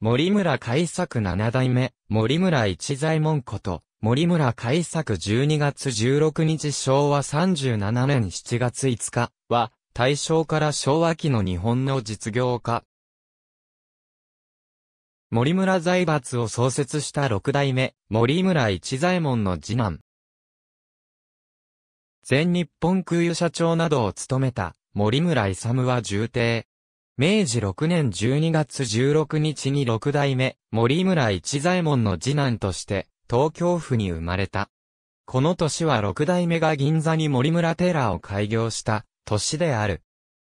森村海作七代目、森村一左衛門こと、森村海作12月16日昭和37年7月5日は、大正から昭和期の日本の実業家。森村財閥を創設した六代目、森村一左衛門の次男。全日本空輸社長などを務めた、森村勇は重帝。明治6年12月16日に六代目、森村一左衛門の次男として、東京府に生まれた。この年は六代目が銀座に森村寺を開業した年である。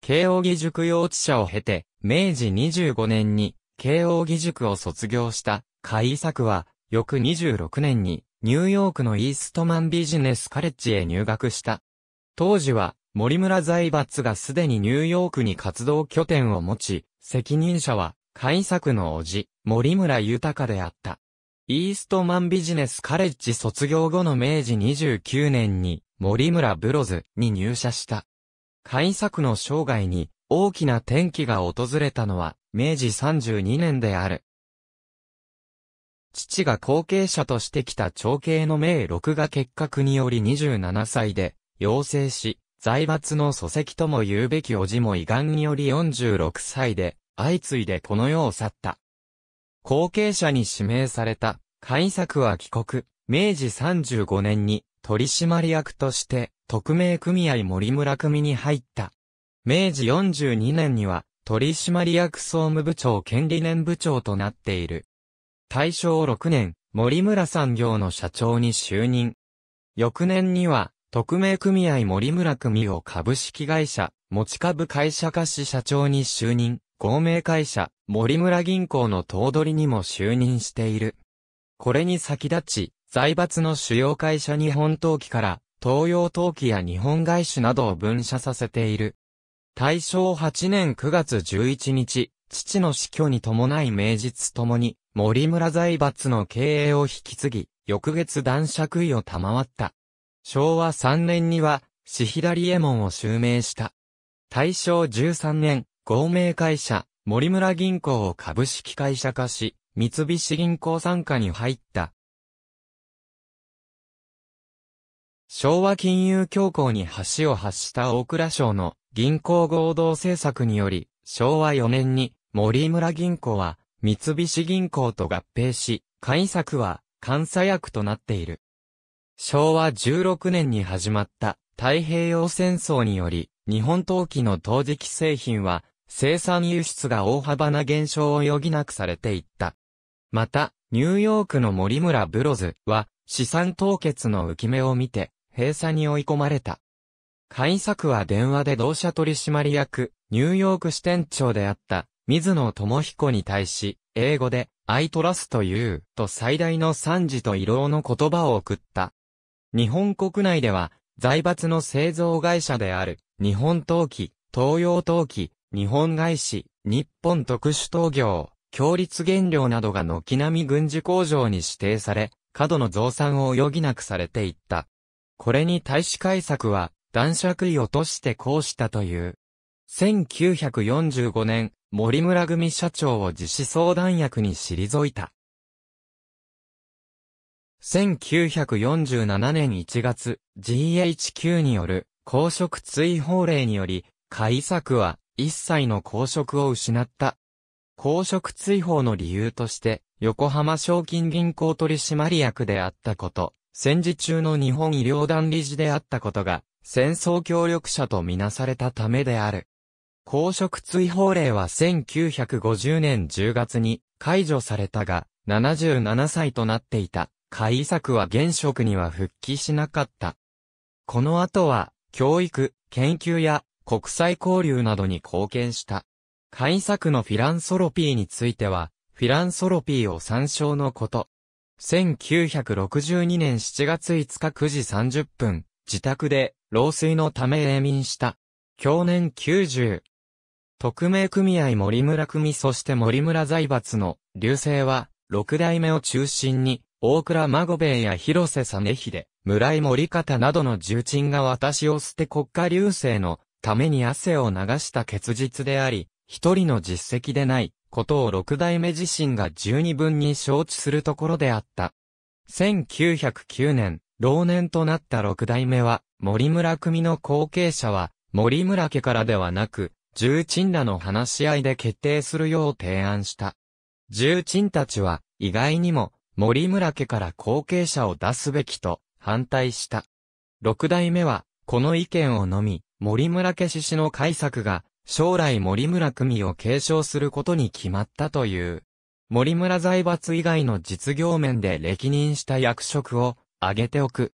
慶応義塾幼稚舎を経て、明治25年に慶応義塾を卒業した海作は、翌26年にニューヨークのイーストマンビジネスカレッジへ入学した。当時は森村財閥がすでにニューヨークに活動拠点を持ち、責任者は海作の叔父、森村豊であった。イーストマンビジネスカレッジ卒業後の明治29年に森村ブロズに入社した。海作の生涯に大きな転機が訪れたのは明治32年である。父が後継者としてきた長兄の明六が結核により27歳で陽性し、財閥の祖籍とも言うべき叔父も胃がんにより46歳で相次いでこの世を去った。後継者に指名された、海作は帰国、明治35年に取締役として特命組合森村組に入った。明治42年には取締役総務部長兼理念部長となっている。大正6年、森村産業の社長に就任。翌年には、特命組合森村組を株式会社、持ち株会社化し社長に就任。公明会社、森村銀行の頭取にも就任している。これに先立ち、財閥の主要会社日本陶器から、東洋陶器や日本外酒などを分社させている。大正8年9月11日、父の死去に伴い名実ともに、森村財閥の経営を引き継ぎ、翌月男爵位を賜った。昭和3年には、志左衛門を襲名した。大正13年、合名会社、森村銀行を株式会社化し、三菱銀行傘下に入った。昭和金融協会に橋を発した大蔵省の銀行合同政策により、昭和4年に森村銀行は三菱銀行と合併し、開作は監査役となっている。昭和16年に始まった太平洋戦争により、日本陶器の陶磁器製品は生産輸出が大幅な減少を余儀なくされていった。また、ニューヨークの森村ブロズは資産凍結の浮き目を見て、閉鎖に追い込まれた。開作は電話で同社取締役、ニューヨーク支店長であった水野智彦に対し、英語で、I trust you と最大の賛辞と異論の言葉を送った。日本国内では、財閥の製造会社である、日本陶器、東洋陶器、日本外資、日本特殊陶業、強立原料などが軒並み軍事工場に指定され、過度の増産を余儀なくされていった。これに大使改作は、男爵位をとしてこうしたという。1945年、森村組社長を自主相談役に退いた。1947年1月、GHQ による公職追放令により、改作は一切の公職を失った。公職追放の理由として、横浜賞金銀行取締役であったこと、戦時中の日本医療団理事であったことが、戦争協力者とみなされたためである。公職追放令は1950年10月に解除されたが、77歳となっていた、海作は現職には復帰しなかった。この後は、教育、研究や国際交流などに貢献した。海作のフィランソロピーについては、フィランソロピーを参照のこと。1962年7月5日9時30分、自宅で老衰のため永眠した。去年90。特命組合森村組そして森村財閥の流星は、六代目を中心に、大倉孫兵衛や広瀬実秀、村井森方などの重鎮が私を捨て国家流星のために汗を流した結実であり、一人の実績でない、ことを六代目自身が十二分に承知するところであった。1909年、老年となった六代目は、森村組の後継者は、森村家からではなく、重鎮らの話し合いで決定するよう提案した。重鎮たちは、意外にも、森村家から後継者を出すべきと、反対した。六代目は、この意見をのみ、森村家志士の改作が、将来森村組を継承することに決まったという。森村財閥以外の実業面で歴任した役職を挙げておく。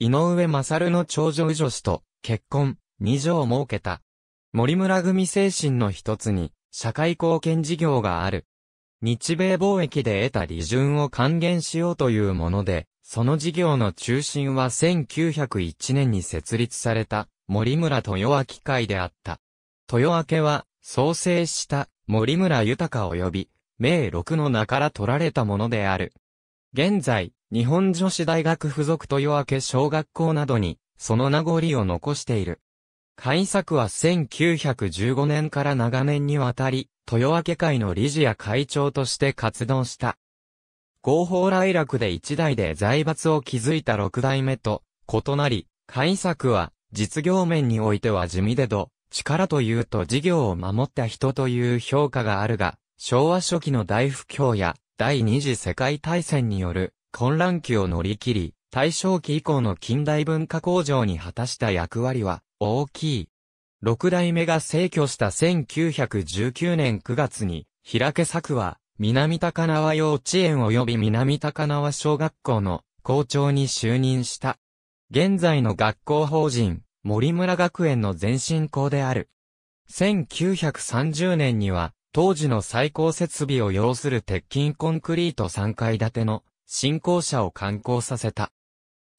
井上勝の長女女子と結婚、二女を設けた。森村組精神の一つに社会貢献事業がある。日米貿易で得た利潤を還元しようというもので、その事業の中心は1901年に設立された森村豊明会であった。豊明は、創生した森村豊及び、名六の名から取られたものである。現在、日本女子大学附属豊明小学校などに、その名残を残している。開作は1915年から長年にわたり、豊明会の理事や会長として活動した。合法来楽で一代で財閥を築いた六代目と異なり、開作は実業面においては地味でど、力というと事業を守った人という評価があるが、昭和初期の大不況や第二次世界大戦による混乱期を乗り切り、大正期以降の近代文化工場に果たした役割は大きい。六代目が逝去した1919年9月に、平家作は、南高輪幼稚園及び南高輪小学校の校長に就任した。現在の学校法人、森村学園の前進校である。1930年には、当時の最高設備を要する鉄筋コンクリート3階建ての新校舎を刊行させた。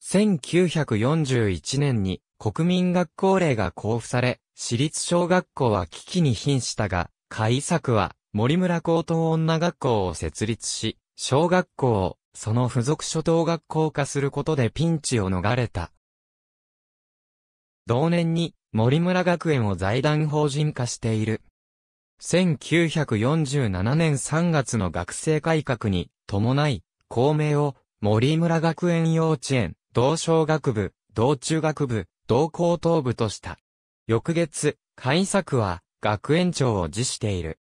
1941年に国民学校令が交付され、私立小学校は危機に瀕したが、開作は森村高等女学校を設立し、小学校をその付属初等学校化することでピンチを逃れた。同年に森村学園を財団法人化している。1947年3月の学生改革に伴い、校名を森村学園幼稚園、同小学部、同中学部、同高等部とした。翌月、改作は学園長を辞している。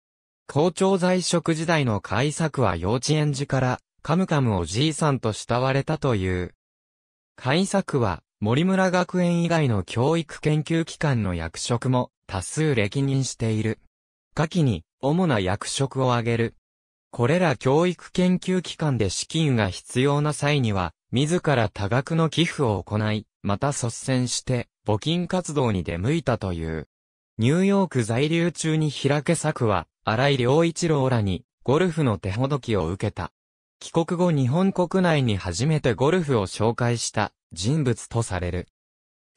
校長在職時代の改作は幼稚園児からカムカムおじいさんと慕われたという。改作は森村学園以外の教育研究機関の役職も多数歴任している。下記に主な役職を挙げる。これら教育研究機関で資金が必要な際には、自ら多額の寄付を行い、また率先して募金活動に出向いたという。ニューヨーク在留中に開け作は、荒井良一郎らにゴルフの手ほどきを受けた。帰国後日本国内に初めてゴルフを紹介した人物とされる。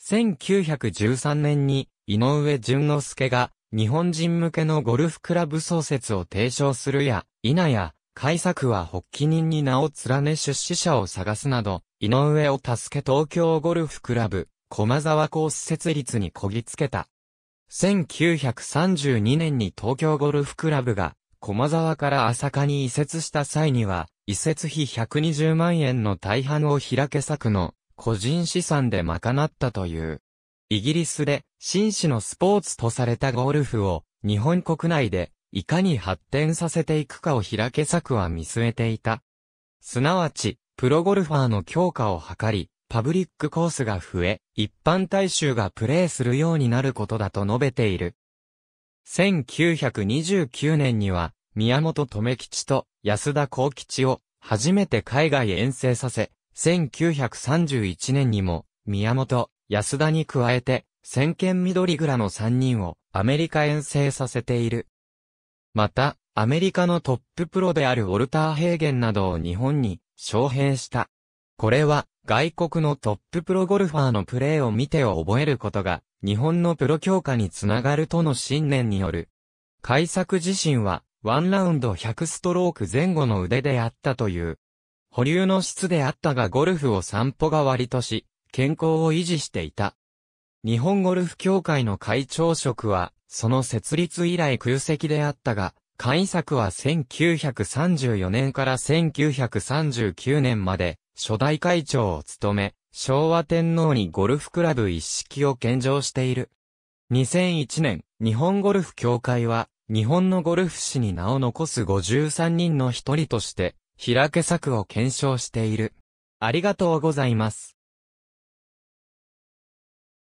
1913年に井上淳之介が日本人向けのゴルフクラブ創設を提唱するや、否や、開作は発起人に名を連ね出資者を探すなど、井上を助け東京ゴルフクラブ、駒沢コース設立にこぎつけた。1932年に東京ゴルフクラブが、駒沢から朝霞に移設した際には、移設費120万円の大半を開け作の個人資産で賄ったという。イギリスで紳士のスポーツとされたゴルフを日本国内でいかに発展させていくかを開け策は見据えていた。すなわち、プロゴルファーの強化を図り、パブリックコースが増え、一般大衆がプレーするようになることだと述べている。1929年には、宮本留吉と安田幸吉を初めて海外遠征させ、1931年にも、宮本、安田に加えて、先見緑蔵の3人をアメリカ遠征させている。また、アメリカのトッププロであるウォルター・ヘーゲンなどを日本に招聘した。これは、外国のトッププロゴルファーのプレーを見て覚えることが、日本のプロ強化につながるとの信念による。開作自身は、ワンラウンド100ストローク前後の腕であったという。保留の質であったがゴルフを散歩が割とし、健康を維持していた。日本ゴルフ協会の会長職は、その設立以来空席であったが、会作は1934年から1939年まで初代会長を務め、昭和天皇にゴルフクラブ一式を献上している。2001年、日本ゴルフ協会は、日本のゴルフ史に名を残す53人の一人として、開け作を検証している。ありがとうございます。